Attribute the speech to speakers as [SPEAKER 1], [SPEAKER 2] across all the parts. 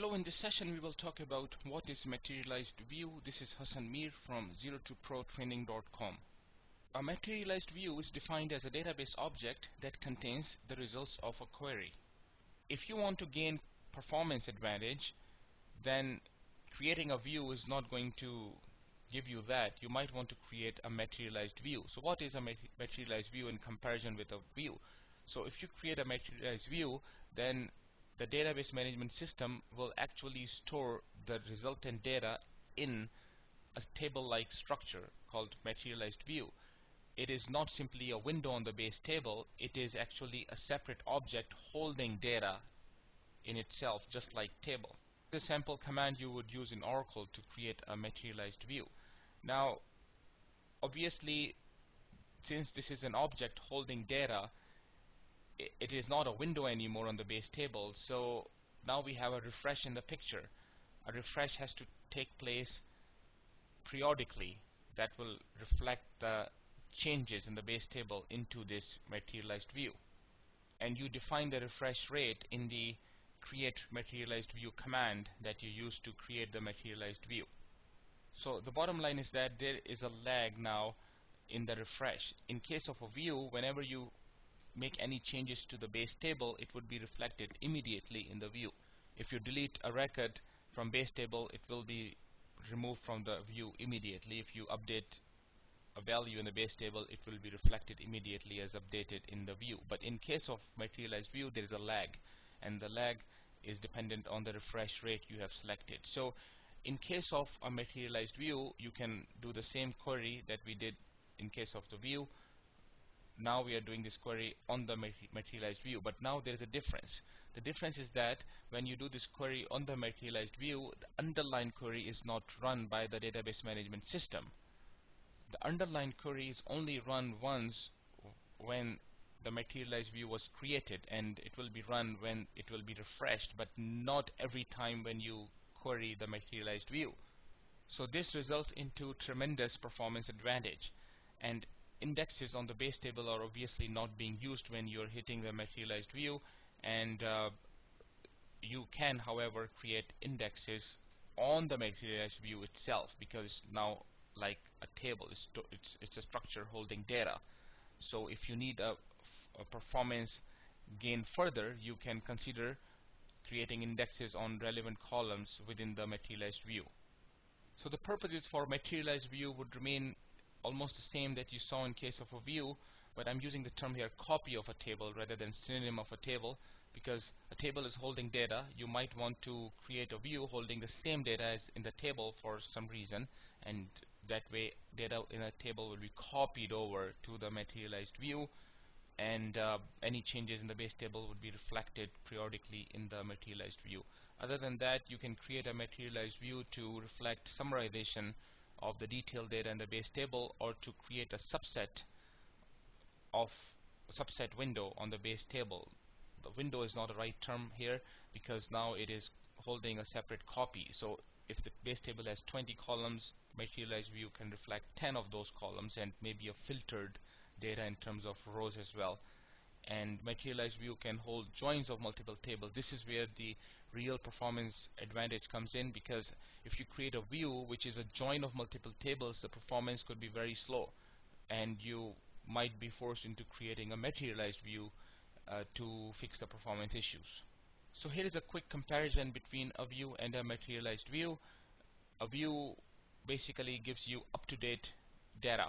[SPEAKER 1] Hello, in this session we will talk about what is materialized view. This is Hassan Mir from zerotoprotraining.com. A materialized view is defined as a database object that contains the results of a query. If you want to gain performance advantage, then creating a view is not going to give you that. You might want to create a materialized view. So what is a materialized view in comparison with a view? So if you create a materialized view, then the database management system will actually store the resultant data in a table-like structure called materialized view. It is not simply a window on the base table, it is actually a separate object holding data in itself, just like table. The sample command you would use in Oracle to create a materialized view. Now, obviously, since this is an object holding data, it is not a window anymore on the base table so now we have a refresh in the picture. A refresh has to take place periodically that will reflect the changes in the base table into this materialized view. And you define the refresh rate in the create materialized view command that you use to create the materialized view. So the bottom line is that there is a lag now in the refresh. In case of a view whenever you make any changes to the base table it would be reflected immediately in the view. If you delete a record from base table it will be removed from the view immediately. If you update a value in the base table it will be reflected immediately as updated in the view. But in case of materialized view there is a lag and the lag is dependent on the refresh rate you have selected. So in case of a materialized view you can do the same query that we did in case of the view now we are doing this query on the materialized view but now there is a difference. The difference is that when you do this query on the materialized view the underlying query is not run by the database management system. The underlying query is only run once when the materialized view was created and it will be run when it will be refreshed but not every time when you query the materialized view. So this results into tremendous performance advantage. And indexes on the base table are obviously not being used when you're hitting the materialized view and uh, you can however create indexes on the materialized view itself because now like a table it's, it's, it's a structure holding data. So if you need a, a performance gain further you can consider creating indexes on relevant columns within the materialized view. So the purposes for materialized view would remain almost the same that you saw in case of a view but I'm using the term here copy of a table rather than synonym of a table because a table is holding data. You might want to create a view holding the same data as in the table for some reason and that way data in a table will be copied over to the materialized view and uh, any changes in the base table would be reflected periodically in the materialized view. Other than that you can create a materialized view to reflect summarization of the detailed data in the base table or to create a subset of subset window on the base table. The window is not the right term here because now it is holding a separate copy. So if the base table has 20 columns materialized view can reflect 10 of those columns and maybe a filtered data in terms of rows as well and materialized view can hold joins of multiple tables. This is where the real performance advantage comes in because if you create a view which is a join of multiple tables the performance could be very slow and you might be forced into creating a materialized view uh, to fix the performance issues. So here is a quick comparison between a view and a materialized view. A view basically gives you up-to-date data.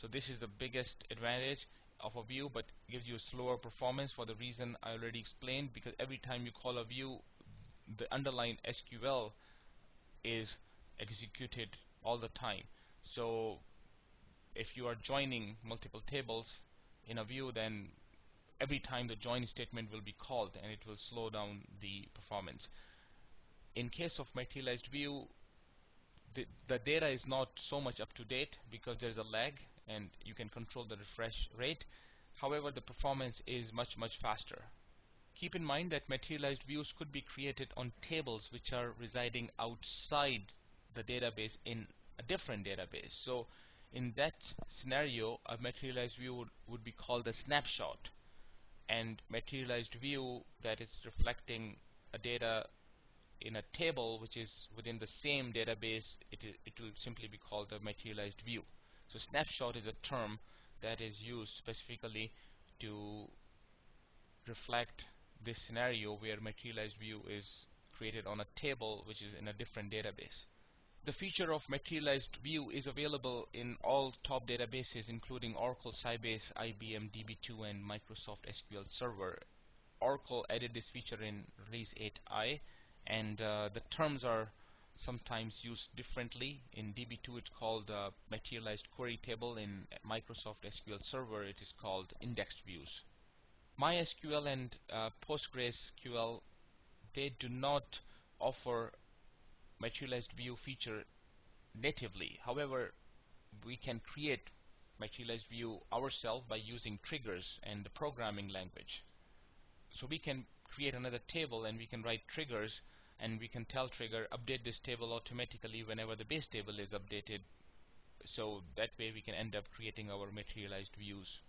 [SPEAKER 1] So this is the biggest advantage of a view but gives you a slower performance for the reason I already explained because every time you call a view the underlying SQL is executed all the time. So if you are joining multiple tables in a view then every time the join statement will be called and it will slow down the performance. In case of materialized view the, the data is not so much up to date because there's a lag and you can control the refresh rate. However the performance is much much faster. Keep in mind that materialized views could be created on tables which are residing outside the database in a different database. So in that scenario a materialized view would, would be called a snapshot. And materialized view that is reflecting a data in a table which is within the same database it, it will simply be called a materialized view so snapshot is a term that is used specifically to reflect this scenario where materialized view is created on a table which is in a different database the feature of materialized view is available in all top databases including Oracle Sybase, IBM DB2 and Microsoft SQL Server. Oracle added this feature in release 8i and uh, the terms are sometimes used differently. In DB2 it's called materialized query table. In Microsoft SQL Server it is called indexed views. MySQL and uh, PostgreSQL they do not offer materialized view feature natively. However, we can create materialized view ourselves by using triggers and the programming language. So we can create another table and we can write triggers and we can tell trigger update this table automatically whenever the base table is updated. So that way we can end up creating our materialized views